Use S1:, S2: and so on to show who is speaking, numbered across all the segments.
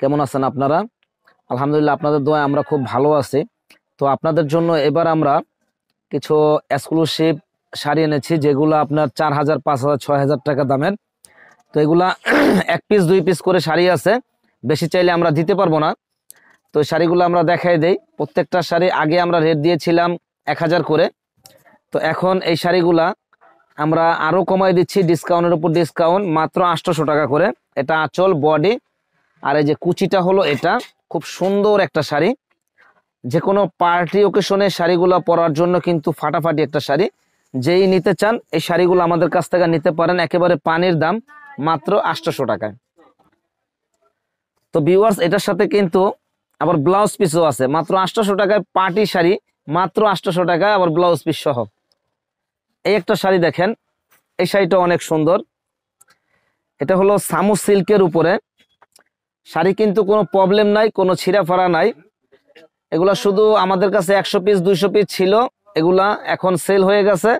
S1: কেমন আছেন আপনারা? আলহামদুলিল্লাহ আপনাদের দোয়া আমরা খুব ভালো আছি। তো আপনাদের জন্য এবার আমরা কিছু এক্সক্লুসিভ শাড়ি এনেছি, যেগুলো আপনার চার হাজার, পাঁচ হাজার, ছয় হাজার টাকা দামের। তো এগুলা এক পিস দুই পিস করে শাড়ি আছে। বেশি চাইলে আমরা দিতে পারব না। তো শাড়িগুলো আমরা দেখাই দেই। প্রত্যেকটা শাড়ি আগে আমরা রেট দিয়েছিলাম এক হাজার করে। তো এখন এই শাড়িগুলা আমরা আরও কমাই দিচ্ছি ডিসকাউন্টের উপর ডিসকাউন্ট মাত্র আটশোশো টাকা করে। এটা আঁচল বডি আর এই যে কুচিটা হলো এটা, খুব সুন্দর একটা শাড়ি। যে কোনো পার্টি ওকেশনে শাড়িগুলো পরার জন্য কিন্তু ফাটাফাটি একটা শাড়ি। যেই নিতে চান, এই শাড়িগুলো আমাদের কাছ থেকে নিতে পারেন, একেবারে পানির দাম মাত্র আটশোশো টাকায়। তো ভিউয়ার্স এটার সাথে কিন্তু আবার ব্লাউজ পিসও আছে, মাত্র আটশোশো টাকায় পার্টি শাড়ি, মাত্র আটশোশো টাকায় আবার ব্লাউজ পিস সহ। এই একটা শাড়ি দেখেন, এই শাড়িটা অনেক সুন্দর। এটা হলো সামু সিল্কের উপরে। শাড়ি কিন্তু কোনো প্রবলেম নাই, কোনো ছিঁড়া ফাড়া নাই। এগুলা শুধু আমাদের কাছে একশো পিস দুইশো পিস ছিল। এগুলা এখন সেল হয়ে গেছে।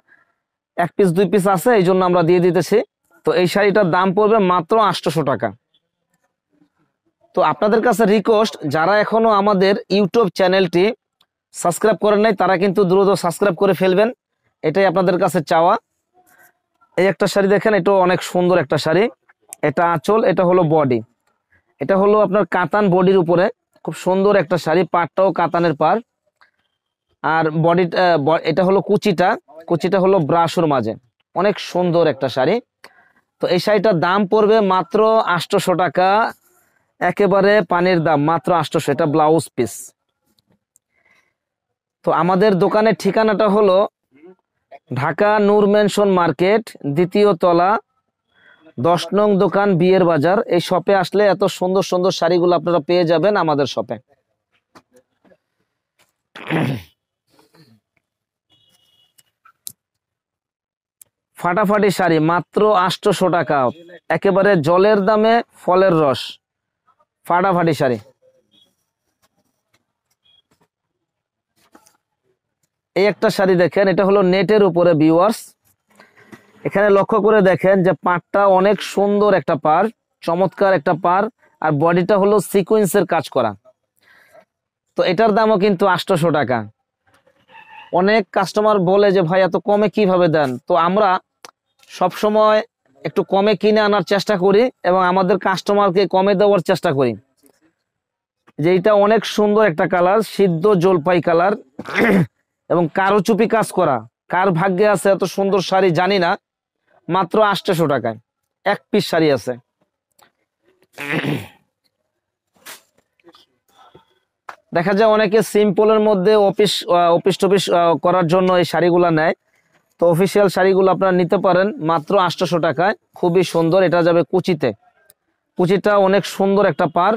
S1: এক পিস দুই পিস আছে, এই জন্য আমরা দিয়ে দিতেছি। তো এই শাড়িটার দাম পড়বে মাত্র আটশোশো টাকা। তো আপনাদের কাছে রিকোয়েস্ট যারা এখনও আমাদের ইউটিউব চ্যানেলটি সাবস্ক্রাইব করেন নাই, তারা কিন্তু দ্রুত সাবস্ক্রাইব করে ফেলবেন। এটাই আপনাদের কাছে চাওয়া। এই একটা শাড়ি দেখেন, এটাও অনেক সুন্দর একটা শাড়ি। এটা আঁচল, এটা হলো বডি এটা হলো আপনার কাতান বডির উপরে। খুব সুন্দর একটা শাড়ি, পাটটাও কাতানের পার আর বডিটা এটা হলো কুচিটা। কুচিটা হলো ব্রাশুর মাঝে। অনেক সুন্দর একটা শাড়ি। তো এই শাড়িটার দাম পড়বে মাত্র আটশোশো টাকা। একেবারে পানির দাম, মাত্র আটশোশো। এটা ব্লাউজ পিস। তো আমাদের দোকানের ঠিকানাটা হলো ঢাকা নূর মেনশন মার্কেট, দ্বিতীয় তলা দশ নং দোকান বিয়ের বাজার। এই শপে আসলে এত সুন্দর সুন্দর শাড়িগুলো আপনারা পেয়ে যাবেন আমাদের শপে ফাটাফাটি শাড়ি, মাত্র আটশোশো টাকা। একেবারে জলের দামে ফলের রস। ফাটাফাটি শাড়ি। এই একটা শাড়ি দেখেন, এটা হলো নেটের উপরে ভিউয়ার্স এখানে লক্ষ্য করে দেখেন যে পাটটা অনেক সুন্দর একটা পার চমৎকার একটা পার আর বডিটা হলো সিকুয়েন্সের কাজ করা। তো এটার দামও কিন্তু আটশোশো টাকা। অনেক কাস্টমার বলে যে, ভাই, এত কমে কীভাবে দেন? তো আমরা সব সময় একটু কমে কিনে আনার চেষ্টা করি এবং আমাদের কাস্টমারকে কমে দেওয়ার চেষ্টা করি। যে এটা অনেক সুন্দর একটা কালার সিদ্ধ জলপাই কালার এবং কারও চুপি কাজ করা। কার ভাগ্যে আছে এত সুন্দর শাড়ি জানি না মাত্র আটশোশো টাকায়। এক পিস শাড়ি আছে। দেখা যায় অনেকে সিম্পলের মধ্যে অফিস অফিস টফিস করার জন্য এই শাড়িগুলো নেয়। তো অফিসিয়াল শাড়িগুলো আপনারা নিতে পারেন মাত্র আটশোশো টাকায়। খুবই সুন্দর, এটা যাবে কুচিতে। কুচিটা অনেক সুন্দর একটা পার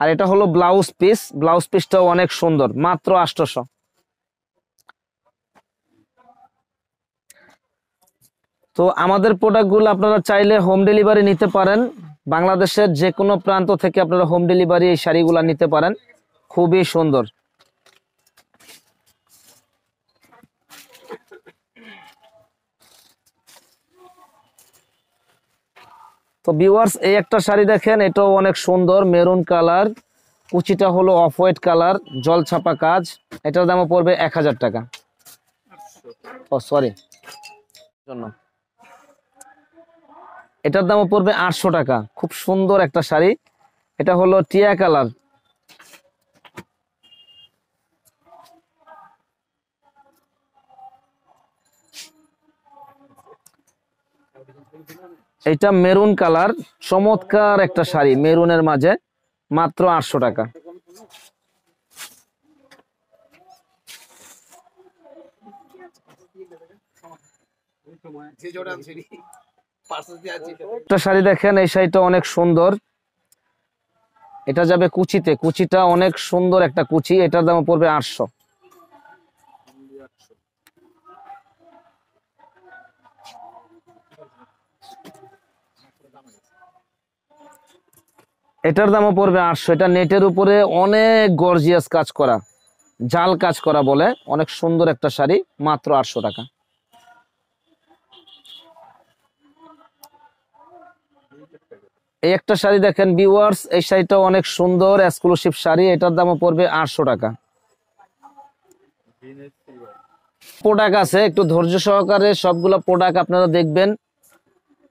S1: আর এটা হলো ব্লাউজ পিস ব্লাউজ পিসটাও অনেক সুন্দর, মাত্র আটশোশো তো আমাদের প্রোডাক্টগুলো আপনারা চাইলে হোম ডেলিভারি নিতে পারেন। বাংলাদেশের যে কোনো প্রান্ত থেকে আপনারা হোম ডেলিভারি এই শাড়িগুলো নিতে পারেন। খুবই সুন্দর। তো ভিউয়ার্স এই একটা শাড়ি দেখেন, এটাও অনেক সুন্দর মেরুন কালার কুচিটা হলো অফ হোয়াইট কালার জল ছাপা কাজ। এটার দামও পড়বে এক হাজার টাকা। ও সরি জন্য। এটার দামও পড়বে আটশো টাকা। খুব সুন্দর একটা শাড়ি। এটা হলো টিয়া কালার। এটা মেরুন কালার, চমৎকার একটা শাড়ি মেরুনের মাঝে, মাত্র আটশো টাকা। একটা শাড়ি দেখেন, এই শাড়িটা অনেক সুন্দর। এটা যাবে কুচিতে। কুচিটা অনেক সুন্দর একটা কুচি। এটার দাম পড়বে আটশো। এটার দামও পড়বে আটশো। এটা নেটের উপরে অনেক গর্জিয়াস কাজ করা। জাল কাজ করা বলে। অনেক সুন্দর একটা শাড়ি, মাত্র আটশো টাকা। এই একটা শাড়ি দেখেন ভিউয়ার্স এই শাড়িটা অনেক সুন্দর এক্সক্লুসিভ শাড়ি, এটার দামও পড়বে আটশো টাকা। প্রোডাক্ট আছে, একটু ধৈর্য সহকারে সবগুলো প্রোডাক্ট আপনারা দেখবেন,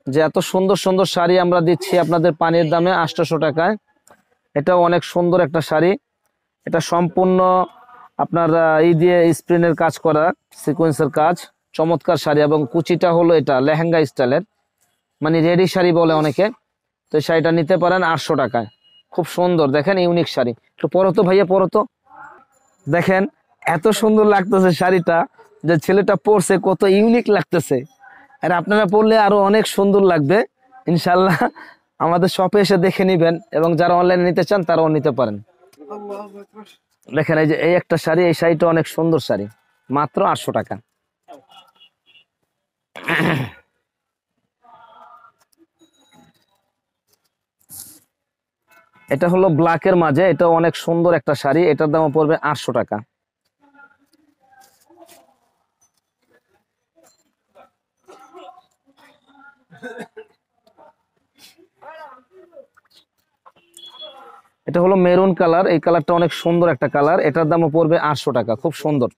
S1: যে এত সুন্দর সুন্দর শাড়ি আমরা দিচ্ছি আপনাদের পানির দামে আটশোশো টাকায়। এটাও অনেক সুন্দর একটা শাড়ি। এটা সম্পূর্ণ আপনার ই দিয়ে স্প্রিনের কাজ করা সিকোয়েন্সের কাজ। চমৎকার শাড়ি এবং কুচিটা হলো এটা, লেহেঙ্গা স্টাইলের মানে রেডি শাড়ি বলে অনেকে। তো শাড়িটা নিতে পারেন আটশো টাকায়। খুব সুন্দর। দেখেন, ইউনিক শাড়ি। একটু পরো তো ভাইয়া পরো তো দেখেন, এত সুন্দর লাগতেছে শাড়িটা যে ছেলেটা পরছে, কত ইউনিক লাগতেছে। আর আপনারা পরলে আরও অনেক সুন্দর লাগবে। ইনশাল্লাহ আমাদের শপে এসে দেখে নিবেন এবং যারা অনলাইনে নিতে চান, তারাও নিতে পারেন। দেখেন, এই যে, এই একটা শাড়ি, এই শাড়িটা অনেক সুন্দর শাড়ি। মাত্র আটশো টাকা। এটা হলো ব্ল্যাকের মাঝে, এটা অনেক সুন্দর একটা শাড়ি, এটার দাম পড়বে আটশো টাকা। এটা হলো মেরুন কালার, এই কালারটা অনেক সুন্দর একটা কালার, এটার দামও পড়বে আটশো টাকা, খুব সুন্দর।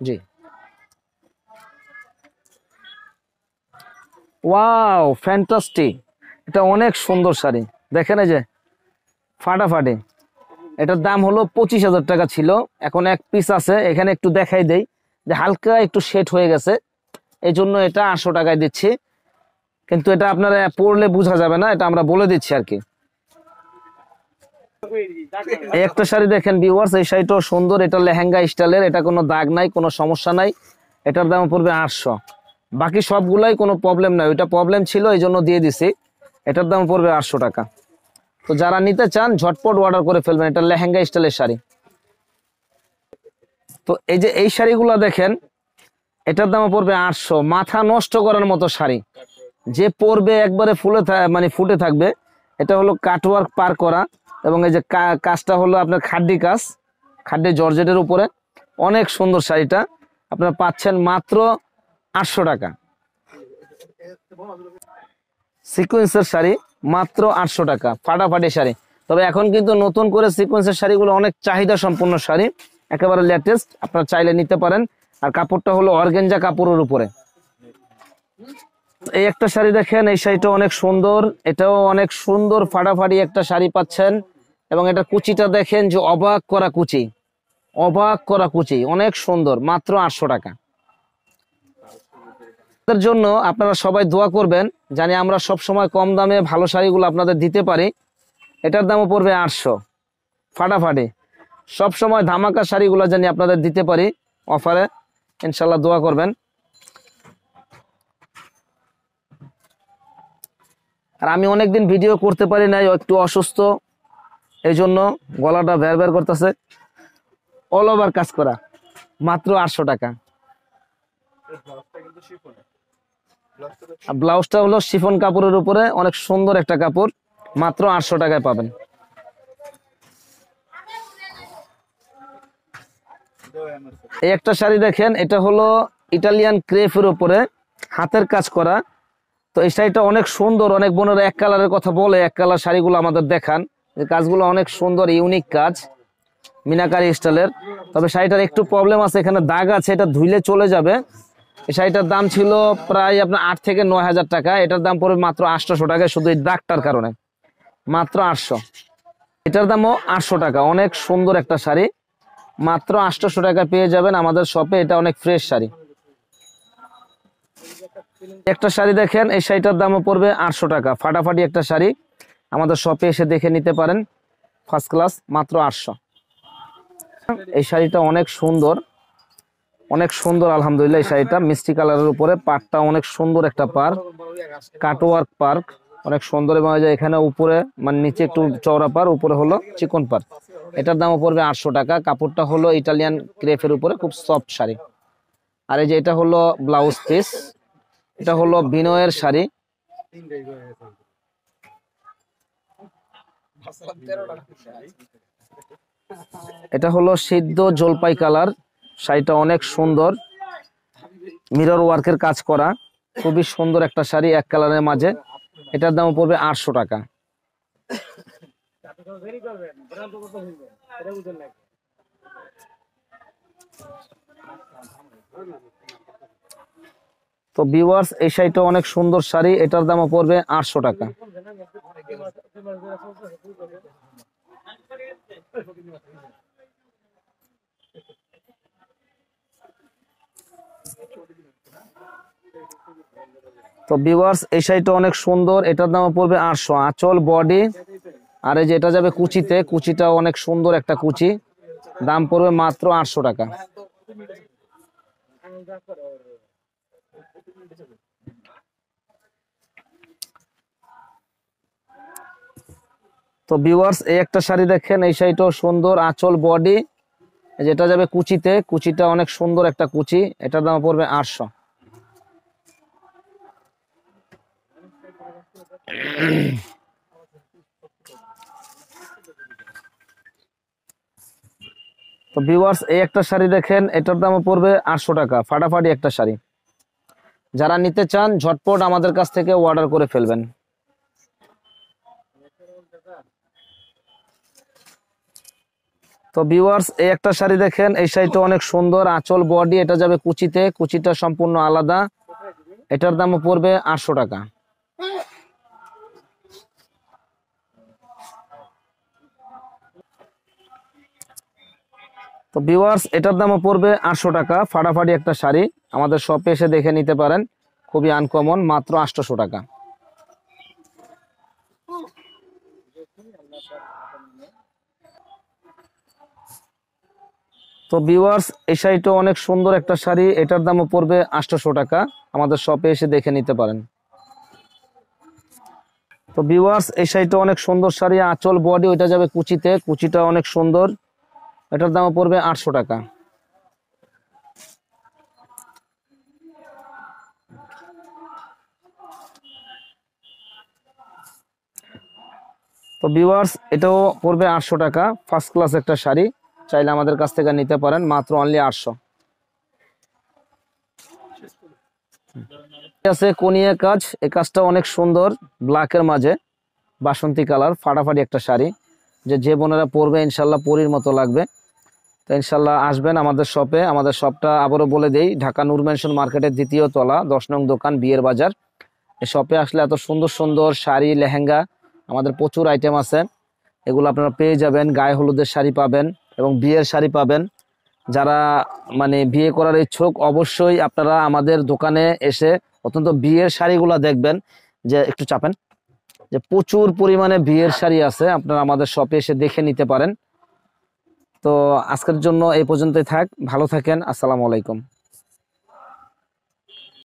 S1: জি। ওয়াও ফ্যান্টাস্টিক এটা অনেক সুন্দর শাড়ি। দেখেন এই যে, ফাটাফাটি। এটার দাম হলো পঁচিশ হাজার টাকা ছিল। এখন এক পিস আছে, এখানে একটু দেখাই দেই যে হালকা একটু সেট হয়ে গেছে। এই জন্য এটা আটশো টাকায় দিচ্ছি। কিন্তু এটা আপনারা পড়লে বোঝা যাবে না, এটা আমরা বলে দিচ্ছি আর কি। একটা শাড়ি দেখেন ভিউয়ার্স এই শাড়িটাও সুন্দর। এটা লেহেঙ্গা স্টাইলের এটা কোনো দাগ নাই, কোনো সমস্যা নাই। এটার দাম পড়বে আটশো। বাকি সবগুলাই কোনো প্রবলেম নাই। ওইটা প্রবলেম ছিল এই জন্য দিয়ে দিছি। এটার দাম পড়বে আটশো টাকা। তো যারা নিতে চান, ঝটপট অর্ডার করে ফেলবেন। এটা লেহেঙ্গা স্টাইলের শাড়ি। তো এই যে এই শাড়িগুলো দেখেন, এটার দাম পড়বে আটশো। মাথা নষ্ট করার মতো শাড়ি। যে পরবে একবারে ফুলে মানে ফুটে থাকবে, এটা হলো কাটওয়ার্ক পার করা। এবং এই যে কাজটা হলো আপনার খাড্ডি কাজ, খাড্ডি জর্জেটের উপরে। অনেক সুন্দর শাড়িটা। আপনারা পাচ্ছেন মাত্র আটশো টাকা। সিকোয়েন্সের শাড়ি মাত্র আটশো টাকা, ফাটাফাটি শাড়ি। তবে এখন কিন্তু নতুন করে সিকোয়েন্সের শাড়িগুলো অনেক চাহিদা সম্পন্ন শাড়ি, একেবারে লেটেস্ট আপনারা চাইলে নিতে পারেন। আর কাপড়টা হলো অর্গেঞ্জা কাপড়ের উপরে। এই একটা শাড়ি দেখেন, এই শাড়িটা অনেক সুন্দর, এটাও অনেক সুন্দর ফাটাফাটি একটা শাড়ি পাচ্ছেন। এবং এটা কুচিটা দেখেন যে অবাক করা কুচি, অবাক করা কুচি, অনেক সুন্দর, মাত্র আটশো টাকা। এর জন্য আপনারা সবাই দোয়া করবেন, জানি আমরা সব সময় কম দামে ভালো শাড়িগুলো আপনাদের দিতে পারি। এটার দামও পড়বে আটশো। ফাটাফাটি। সব সময় ধামাকা শাড়িগুলো জানি আপনাদের দিতে পারি অফারে। ইনশাল্লাহ দোয়া করবেন। আর আমি অনেকদিন ভিডিও করতে পারি নাই একটু অসুস্থ এই জন্য গলাটা বের বের করতেছে। অল ওভার কাজ করা। মাত্র আটশো টাকা। ব্লাউজটা হলো শিফন কাপড়ের উপরে, অনেক সুন্দর একটা কাপড়, মাত্র আটশো টাকায় পাবেন। এই একটা শাড়ি দেখেন, এটা হলো ইটালিয়ান ক্রেফের উপরে, হাতের কাজ করা। তো এই শাড়িটা অনেক সুন্দর, অনেক বোনেরা এক কালারের কথা বলে, এক কালার শাড়িগুলো আমাদের দেখান। কাজগুলো অনেক সুন্দর, ইউনিক কাজ, মিনাকারি স্টাইলের। তবে শাড়িটার একটু প্রবলেম আছে, এখানে দাগ আছে, এটা ধুইলে চলে যাবে। এই শাড়িটার দাম ছিল প্রায় আপনার আট থেকে নয় হাজার টাকা। এটার দাম পড়বে মাত্র আটশোশো টাকা, শুধু এই দাগটার কারণে। মাত্র আটশো। এটার দামও আটশো টাকা। অনেক সুন্দর একটা শাড়ি। মাত্র আটশোশো টাকা পেয়ে যাবেন আমাদের শপে। এটা অনেক ফ্রেশ শাড়ি। একটা শাড়ি দেখেন, এই শাড়িটার দামও পড়বে আটশো টাকা। ফাটাফাটি একটা শাড়ি। আমাদের শপে এসে দেখে নিতে পারেন। ফার্স্ট ক্লাস, মাত্র আটশো। এই শাড়িটা অনেক সুন্দর। অনেক সুন্দর, আলহামদুলিল্লাহ শাড়িটা। মিষ্টি কালারের উপরে পাড়টা অনেক সুন্দর একটা পার কাটওয়ার্ক পার্ক অনেক সুন্দর। এবং এখানে উপরে মানে নিচে একটু চওড়া পার উপরে হলো চিকন পার এটার দামও পড়বে আটশো টাকা। কাপড়টা হলো ইটালিয়ান ক্রেফের উপরে, খুব সফট শাড়ি। আর এই যে এটা হলো ব্লাউজ পিস এটা হলো বিনয়ের শাড়ি। এটা হলো সিদ্ধ জলপাই কালার। শাড়িটা অনেক সুন্দর। মিরর ওয়ার্কের কাজ করা। খুবই সুন্দর একটা শাড়ি এক কালারের মাঝে। এটার দাম পড়বে আটশো টাকা। তো ভিউয়ার্স এই শাড়িটা অনেক সুন্দর শাড়ি। এটার দামও পড়বে আটশো টাকা। তো ভিউয়ার্স এই শাড়িটা অনেক সুন্দর। এটার দাম পড়বে আটশো। আঁচল বডি আর এই যে এটা যাবে কুচিতে। কুচিটা অনেক সুন্দর একটা কুচি। দাম পড়বে মাত্র আটশো টাকা। তো ভিউয়ার্স এই একটা শাড়ি দেখেন, এই শাড়িটাও সুন্দর। আঁচল বডি যেটা যাবে কুচিতে, কুচিটা অনেক সুন্দর একটা কুচি। এটার দাম পড়বে আটশো। তো ভিউয়ার্স এই একটা শাড়ি দেখেন, এটার দাম পড়বে আটশো টাকা। ফাটাফাটি একটা শাড়ি। যারা নিতে চান, ঝটপট আমাদের কাছ থেকে অর্ডার করে ফেলবেন। তো ভিউয়ার্স এই একটা শাড়ি দেখেন, এই শাড়িটা অনেক সুন্দর, আঁচল বডি এটা যাবে কুচিতে, কুচিটা সম্পূর্ণ আলাদা। এটার দামও পড়বে আটশো টাকা। তো ভিউয়ার্স এটার দামও পড়বে আটশো টাকা, ফাটাফাটি একটা শাড়ি, আমাদের শপে এসে দেখে নিতে পারেন, খুবই আনকমন মাত্র আটশোশো টাকা। তো ভিউয়ার্স এই শাড়িটা অনেক সুন্দর একটা শাড়ি। এটার দামও পড়বে আটশোশো টাকা। আমাদের শপে এসে দেখে নিতে পারেন। তো ভিউয়ার্স এই শাড়িটা অনেক সুন্দর শাড়ি। আঁচল বডি ওইটা যাবে কুচিতে। কুচিটা অনেক সুন্দর। এটার দামও পড়বে আটশো টাকা। তো ভিউয়ার্স এটাও পড়বে আটশো টাকা। ফার্স্ট ক্লাস একটা শাড়ি। চাইলে আমাদের কাছ থেকে নিতে পারেন, মাত্র অনলি আটশো। আছে কোনিয়া কাজ এই কাজটা অনেক সুন্দর ব্ল্যাকের মাঝে, বাসন্তী কালার, ফাটাফাটি একটা শাড়ি, যে যে বোনেরা পরবে, ইনশাল্লাহ পরির মতো লাগবে। তো ইনশাল্লাহ আসবেন আমাদের শপে, আমাদের শপটা আবারও বলে দেই, ঢাকা নূর মেনশন মার্কেটের দ্বিতীয় তলা, দশ নং দোকান, বিয়ের বাজার। এই শপে আসলে এত সুন্দর সুন্দর শাড়ি, লেহেঙ্গা, আমাদের প্রচুর আইটেম আছে। এগুলো আপনারা পেয়ে যাবেন, গায়ে হলুদের শাড়ি পাবেন। এবং বিয়ের শাড়ি পাবেন। যারা মানে বিয়ে করার ইচ্ছুক, অবশ্যই আপনারা আমাদের দোকানে এসে অত্যন্ত বিয়ের শাড়িগুলো দেখবেন। যে একটু চাপেন। যে প্রচুর পরিমাণে বিয়ের শাড়ি আছে, আপনারা আমাদের শপে এসে দেখে নিতে পারেন। তো আজকের জন্য এই পর্যন্তই থাক। ভালো থাকেন। আসসালামু আলাইকুম।